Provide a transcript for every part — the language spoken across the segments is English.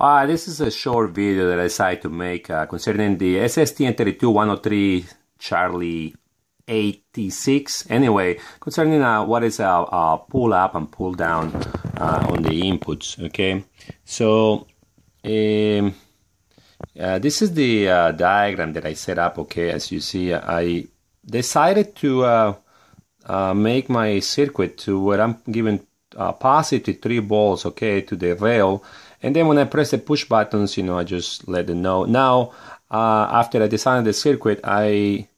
Uh, this is a short video that I decided to make uh, concerning the STM32 Charlie 86. Anyway, concerning uh, what is a, a, pull up and pull down uh, on the inputs. Okay, so um, uh, this is the uh, diagram that I set up. Okay, as you see, I decided to make my circuit to where I'm giving positive three volts. Okay, to the rail and then when I press the push buttons, you know, I just let them know. Now, uh, after I designed the circuit, I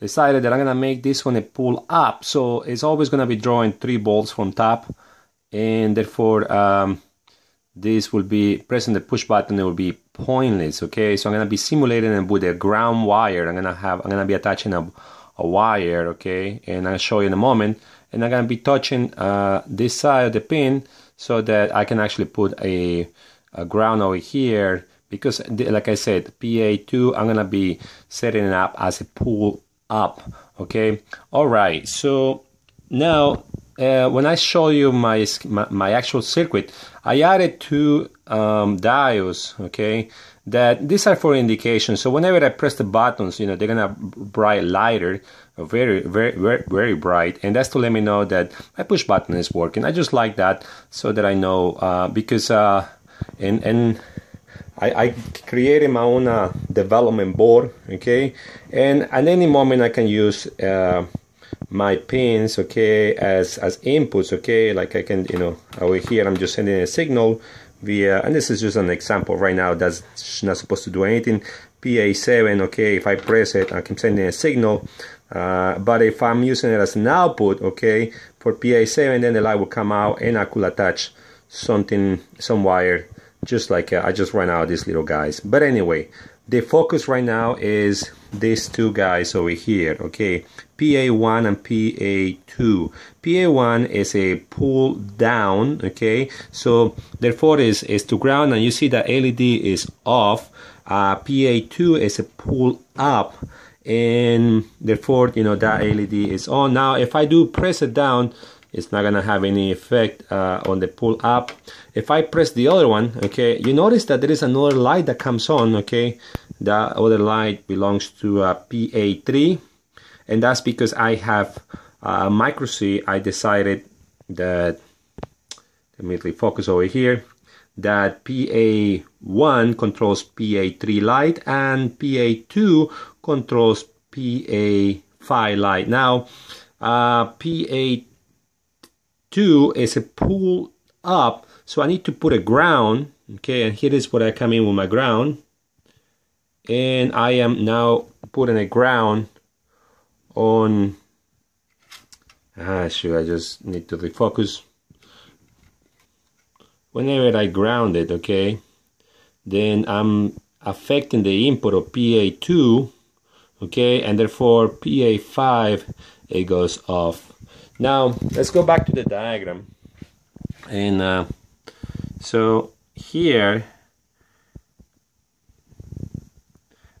decided that I'm gonna make this one a pull up. So it's always gonna be drawing three bolts from top, and therefore um, this will be pressing the push button. It will be pointless. Okay, so I'm gonna be simulating it with a ground wire. I'm gonna have I'm gonna be attaching a, a wire. Okay, and I'll show you in a moment. And I'm gonna be touching uh, this side of the pin so that I can actually put a, a ground over here because like I said PA2 I'm gonna be setting it up as a pull up okay? All right so now uh, when I show you my, my, my actual circuit I added two um, diodes okay? That these are for indication so whenever I press the buttons you know they're gonna bright lighter very very very very bright. And that's to let me know that my push button is working. I just like that so that I know uh, because uh, and and I, I created my own uh, development board okay? And at any moment I can use uh, my pins okay as as inputs okay? Like I can you know over here I'm just sending a signal via and this is just an example right now that's not supposed to do anything. PA7 okay? If I press it I can send a signal uh, but if I'm using it as an output okay for PA7 then the light will come out and I could attach something some wire just like uh, I just ran out these little guys. But anyway the focus right now is these two guys over here okay PA1 and PA2 PA1 is a pull down okay so therefore is is to ground and you see that LED is off. Uh, PA2 is a pull up and therefore you know that LED is on. Now if I do press it down it's not gonna have any effect uh, on the pull up. If I press the other one okay you notice that there is another light that comes on okay? That other light belongs to uh, PA3 and that's because I have uh, MikroC I decided that let me focus over here that PA1 controls PA3 light and PA2 controls PA5 light. Now, uh, PA2 is a pull up, so I need to put a ground, okay, and here is what I come in with my ground. And I am now putting a ground on, ah, sure, I just need to refocus whenever I ground it, okay, then I'm affecting the input of PA2, okay, and therefore PA5, it goes off. Now, let's go back to the diagram. And uh, so here,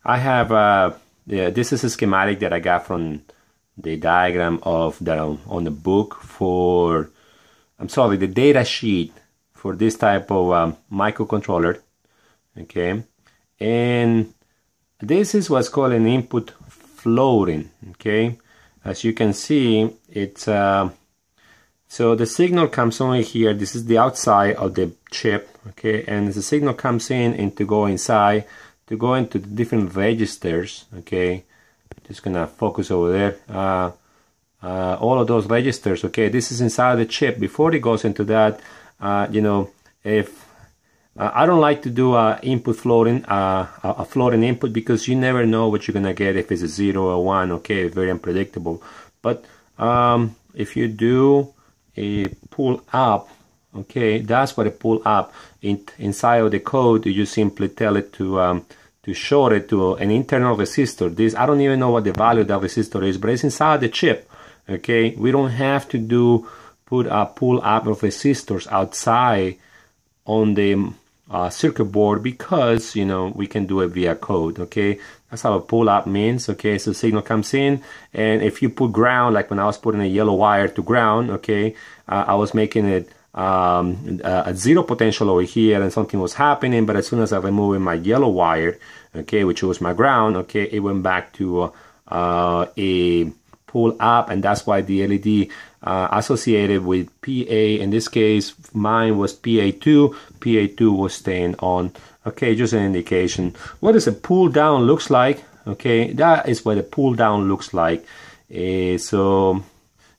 I have, uh, yeah, this is a schematic that I got from the diagram of the on the book for, I'm sorry, the data sheet for this type of um, microcontroller okay? And this is what's called an input floating okay? As you can see it's uh, so the signal comes only here. This is the outside of the chip okay? And the signal comes in and to go inside to go into the different registers okay? Just gonna focus over there. Uh, uh, all of those registers okay? This is inside the chip. Before it goes into that uh, you know, if uh, I don't like to do a input floating, uh, a floating input because you never know what you're gonna get if it's a zero or one. Okay, very unpredictable. But um, if you do a pull up, okay, that's what a pull up. In, inside of the code, you simply tell it to um, to short it to an internal resistor. This I don't even know what the value of that resistor is, but it's inside the chip. Okay, we don't have to do put a pull up of resistors outside on the uh, circuit board because you know we can do it via code okay? That's how a pull up means okay? So signal comes in and if you put ground like when I was putting a yellow wire to ground okay uh, I was making it um, uh, at zero potential over here and something was happening but as soon as I removed my yellow wire okay which was my ground okay it went back to uh, a pull up and that's why the LED uh, associated with PA in this case mine was PA2 PA2 was staying on. Okay just an indication. What does a pull down looks like? Okay that is what a pull down looks like. Uh, so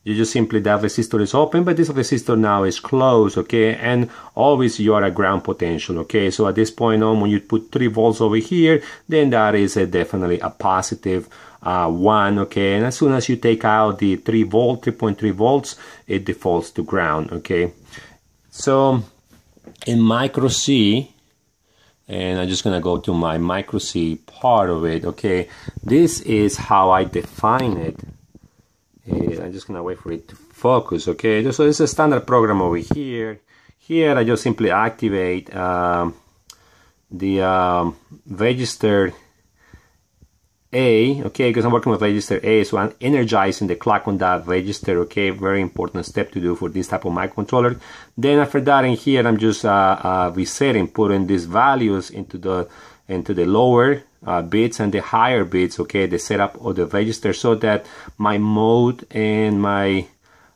you just simply that resistor is open but this resistor now is closed okay? And always you are at ground potential okay? So at this point on when you put 3 volts over here then that is a definitely a positive uh, 1 okay and as soon as you take out the 3 volt 3.3 volts it defaults to ground okay? So in MikroC and I'm just gonna go to my MikroC part of it okay? This is how I define it. And I'm just gonna wait for it to focus okay? So it's a standard program over here. Here I just simply activate um, the um, register A okay because I'm working with register A so I'm energizing the clock on that register okay very important step to do for this type of microcontroller then after that in here I'm just uh, uh, resetting putting these values into the into the lower uh, bits and the higher bits, okay, the setup of the register so that my mode and my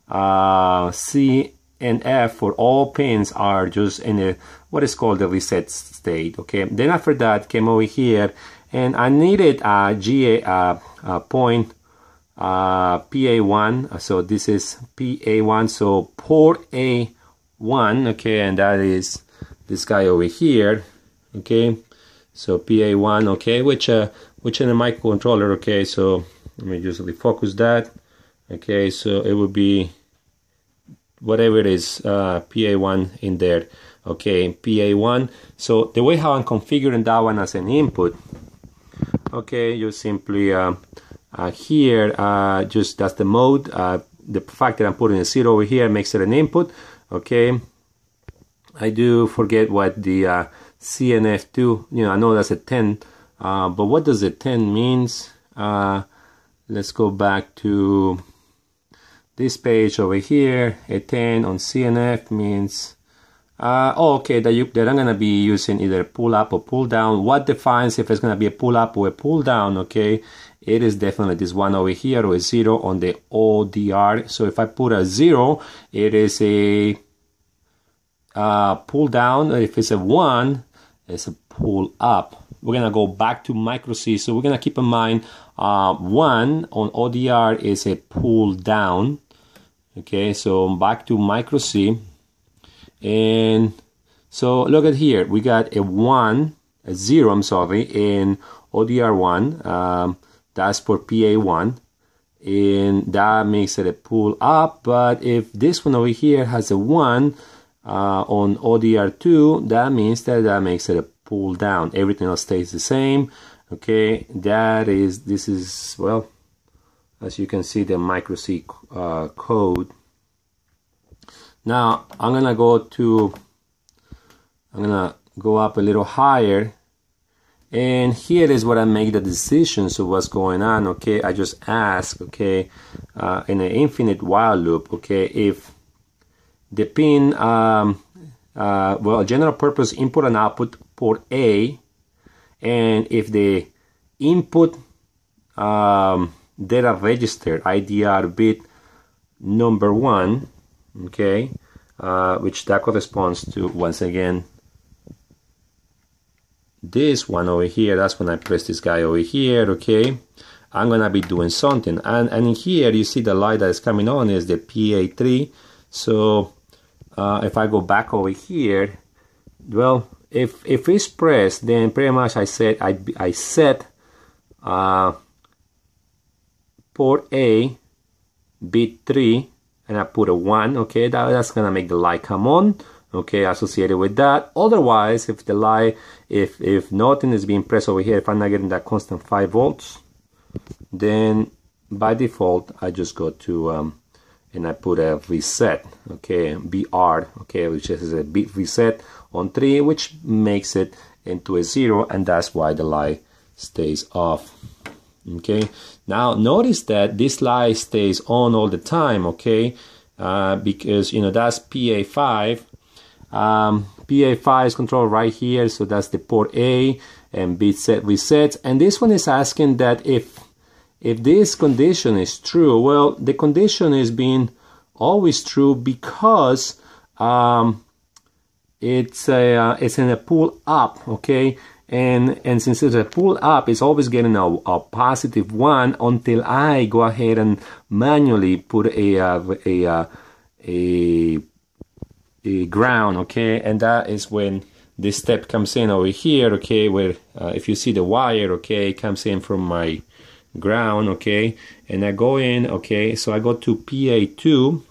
uh, C and F for all pins are just in a what is called the reset state, okay. Then after that came over here and I needed a GA uh, point uh, PA1, so this is PA1, so port A1, okay, and that is this guy over here, okay. So PA1 okay which uh which in a microcontroller okay. So let me just refocus that okay. So it would be whatever it is uh, PA1 in there okay PA1 so the way how I'm configuring that one as an input okay you simply uh, uh, here uh, just that's the mode uh, the fact that I'm putting a zero over here makes it an input okay I do forget what the uh, CNF2, you know, I know that's a 10, uh, but what does a 10 means? Uh, let's go back to this page over here. A 10 on CNF means, uh, oh, okay, that, you, that I'm going to be using either pull up or pull down. What defines if it's going to be a pull up or a pull down, okay? It is definitely this one over here or a zero on the ODR. So if I put a zero, it is a uh, pull down. If it's a one, it's a pull up. We're gonna go back to MikroC. So we're gonna keep in mind uh, one on ODR is a pull down. Okay, so back to MikroC. And so look at here, we got a one, a zero, I'm sorry, in ODR1. Um, that's for PA1 and that makes it a pull up but if this one over here has a 1 uh, on ODR2 that means that that makes it a pull down. Everything else stays the same. Okay that is this is well as you can see the MikroC uh, code now I'm gonna go to I'm gonna go up a little higher and here is where I make the decisions of what's going on okay? I just ask okay uh, in an infinite while loop okay? If the pin, um, uh, well, general purpose input and output port A, and if the input um, data register IDR bit number one, okay, uh, which that corresponds to once again this one over here. That's when I press this guy over here, okay. I'm gonna be doing something, and and here you see the light that is coming on is the PA3. So uh, if I go back over here, well, if if it's pressed, then pretty much I said I I set uh, port A bit three, and I put a one. Okay, that, that's gonna make the light come on. Okay, associated with that. Otherwise, if the light, if if nothing is being pressed over here, if I'm not getting that constant five volts, then by default I just go to um, and I put a reset okay BR okay which is a bit reset on 3 which makes it into a 0 and that's why the light stays off okay? Now notice that this light stays on all the time okay? Uh, because you know that's PA5 um, PA5 is controlled right here so that's the port A and bit set resets. And this one is asking that if if this condition is true well the condition is being always true because um, it's a uh, it's in a pull up okay and and since it's a pull up it's always getting a, a positive one until I go ahead and manually put a uh, a, a, uh, a, a ground okay? And that is when this step comes in over here okay? Where uh, if you see the wire okay comes in from my ground okay? And I go in okay? So I go to PA2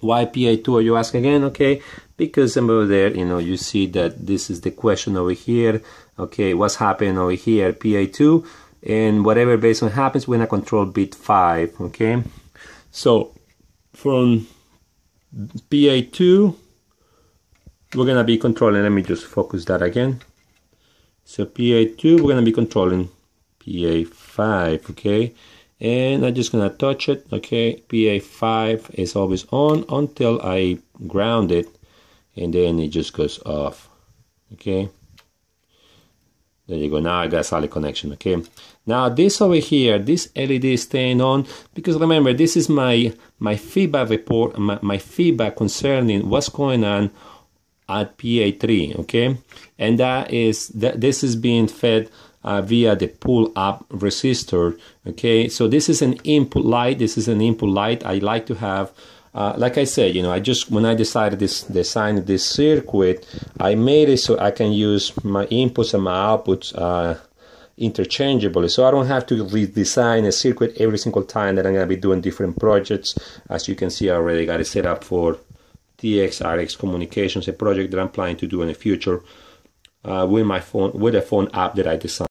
why PA2 are you asking again okay? Because over there you know you see that this is the question over here okay what's happening over here? PA2 and whatever baseline happens we're gonna control bit 5 okay? So from PA2 we're gonna be controlling let me just focus that again. So PA2 we're gonna be controlling PA5 okay? And I'm just gonna touch it okay? PA5 is always on until I ground it and then it just goes off okay there you go. Now I got a solid connection okay? Now this over here this LED is staying on because remember this is my my feedback report my, my feedback concerning what's going on at PA3 okay? And that is that this is being fed uh, via the pull up resistor okay? So this is an input light. This is an input light. I like to have uh, like I said, you know, I just when I decided this design this circuit, I made it so I can use my inputs and my outputs uh, interchangeably, so I don't have to redesign a circuit every single time that I'm going to be doing different projects. As you can see, I already got it set up for TX RX Communications, a project that I'm planning to do in the future uh, with my phone with a phone app that I designed.